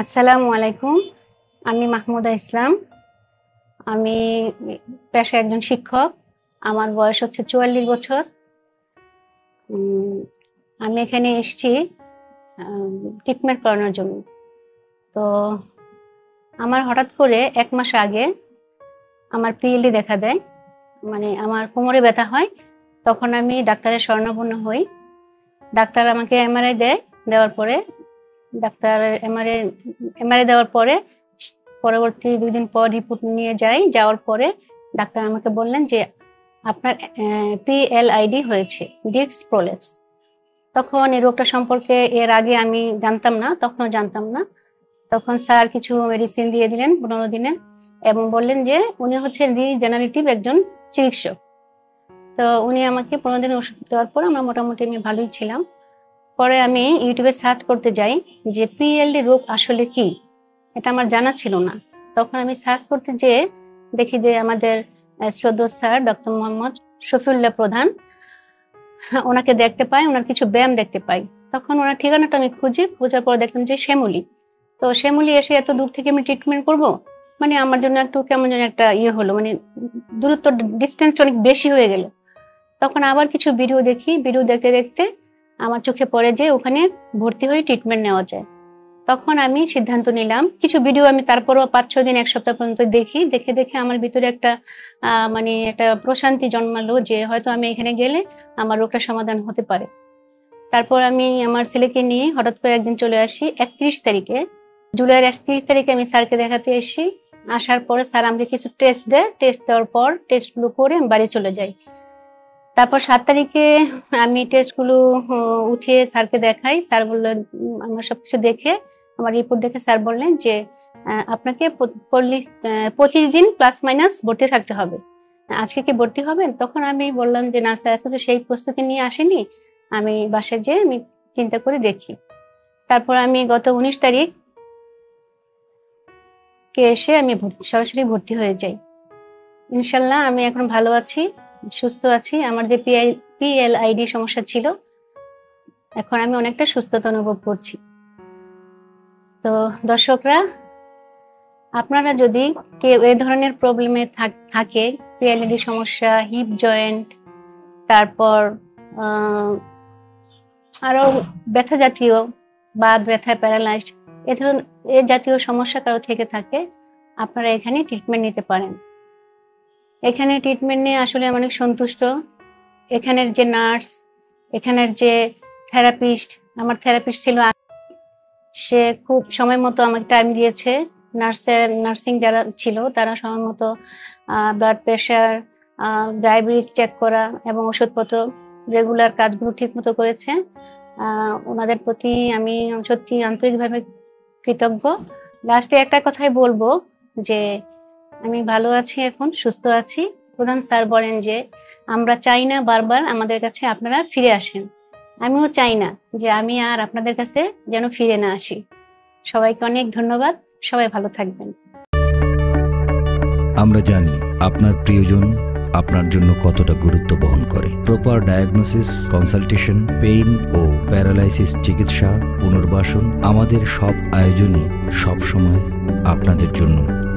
আসসালামু আলাইকুম। আমি মাহমুদা ইসলাম। আমি পেশায় একজন শিক্ষক। আমার বয়স হচ্ছে চুয়াল্লিশ বছর। আমি এখানে এসছি ট্রিটমেন্ট করানোর জন্য। তো আমার হঠাৎ করে এক মাস আগে আমার পিএলডি দেখা দেয়। মানে আমার কোমরে ব্যথা হয়, তখন আমি ডাক্তারের স্বর্ণপূর্ণ হই। ডাক্তার আমাকে এমআরআই দেয়, দেওয়ার পরে ডাক্তার এমআরআই এমআরআই দেওয়ার পরে, পরবর্তী দুই দিন পর রিপোর্ট নিয়ে যাই। যাওয়ার পরে ডাক্তার আমাকে বললেন যে, আপনার পিএলআইডি হয়েছে ডিস্ক প্রোলেপস তখন এই রোগটা সম্পর্কে এর আগে আমি জানতাম না, তখনও জানতাম না। তখন স্যার কিছু মেডিসিন দিয়ে দিলেন পনেরো দিনে এবং বললেন যে, উনি হচ্ছে রিজেনারেটিভ একজন চিকিৎসক। তো উনি আমাকে পনেরো দিন ওষুধ দেওয়ার পর আমরা মোটামুটি আমি ভালোই ছিলাম। পরে আমি ইউটিউবে সার্চ করতে যাই যে পিএলডি রোগ আসলে কি? এটা আমার জানা ছিল না। তখন আমি সার্চ করতে যেয়ে দেখি যে আমাদের শ্রদ্ধ স্যার, ডক্টর মোহাম্মদ শফিউল্লাহ প্রধান, ওনাকে দেখতে পাই, ওনার কিছু ব্যায়াম দেখতে পাই। তখন ওনার ঠিকানাটা আমি খুঁজি, খোঁজার পর দেখলাম যে শ্যামলি। তো শ্যামলি এসে এত দূর থেকে আমি ট্রিটমেন্ট করব? মানে আমার জন্য একটু কেমন যেন একটা ইয়ে হলো মানে দূরত্ব ডিস্টেন্সটা অনেক বেশি হয়ে গেল। তখন আবার কিছু ভিডিও দেখি ভিডিও দেখতে দেখতে আমার চোখে পড়ে যে ওখানে ভর্তি হয়ে ট্রিটমেন্ট নেওয়া যায়। তখন আমি সিদ্ধান্ত নিলাম, কিছু ভিডিও আমি তারপরও পাঁচ ছ দিন, এক সপ্তাহ পর্যন্ত দেখি। দেখে দেখে আমার ভিতরে একটা মানে একটা প্রশান্তি জন্মালো যে হয়তো আমি এখানে গেলে আমার রোগটা সমাধান হতে পারে। তারপর আমি আমার ছেলেকে নিয়ে হঠাৎ করে একদিন চলে আসি একত্রিশ তারিখে। জুলাইয়ের একত্রিশ তারিখে আমি স্যারকে দেখাতে এসি। আসার পরে স্যার আমাকে কিছু টেস্ট দেয়। টেস্ট দেওয়ার পর টেস্টগুলো করে আমি বাড়ি চলে যাই। তারপর সাত তারিখে আমি টেস্টগুলো উঠিয়ে স্যারকে দেখাই। স্যার বললেন আমার সবকিছু দেখে, আমার রিপোর্ট দেখে স্যার বললেন যে আপনাকে পঁচিশ দিন প্লাস মাইনাস ভর্তি থাকতে হবে। আজকে কি ভর্তি হবেন? তখন আমি বললাম যে, না স্যার, আজকে তো সেই প্রস্তুতি নিয়ে আসেনি। আমি বাসায় যেয়ে আমি চিন্তা করে দেখি। তারপর আমি গত উনিশ তারিখ কে এসে আমি সরাসরি ভর্তি হয়ে যাই। ইনশাল্লাহ আমি এখন ভালো আছি। সুস্থ আছি। আমার যে পিআই পিএলআইডি সমস্যা ছিল এখন আমি অনেকটা সুস্থতা অনুভব করছি। তো দর্শকরা আপনারা যদি কেউ এই ধরনের প্রবলেমে থাকে পিএলআইডি সমস্যা হিপ জয়েন্ট তারপর আহ, আরও ব্যথা জাতীয় বাত ব্যথা প্যারালাইজড এ ধরনের এ জাতীয় সমস্যা কারও থেকে থাকে আপনারা এখানে ট্রিটমেন্ট নিতে পারেন। এখানে ট্রিটমেন্ট নিয়ে আসলে আমি অনেক সন্তুষ্ট। এখানের যে নার্স এখানের যে থেরাপিস্ট আমার থেরাপিস্ট ছিল সে খুব সময় মতো আমাকে টাইম দিয়েছে। নার্সের নার্সিং যারা ছিল, তারা সময় মতো ব্লাড প্রেশার ডায়াবেটিস চেক করা এবং ওষুধপত্র রেগুলার কাজগুলো ঠিক মতো করেছে। ওনাদের প্রতি আমি সত্যি আন্তরিকভাবে কৃতজ্ঞ। লাস্টে একটা কথাই বলব যে আমি ভালো আছি এখন, সুস্থ আছি। প্রধান স্যার বলেন যে, আমরা চাই না বারবার আমাদের কাছে আপনারা ফিরে আসেন। আমিও চাই না যে আমি আর আপনাদের কাছে যেন ফিরে না আসি। সবাইকে অনেক ধন্যবাদ। সবাই ভালো থাকবেন। আমরা জানি আপনার প্রিয়জন আপনার জন্য কতটা গুরুত্ব বহন করে। প্রপার ডায়াগনোসিস, কনসালটেশন, পেইন ও প্যারালাইসিস চিকিৎসা, পুনর্বাসন আমাদের সব আয়োজনে সব সময় আপনাদের জন্য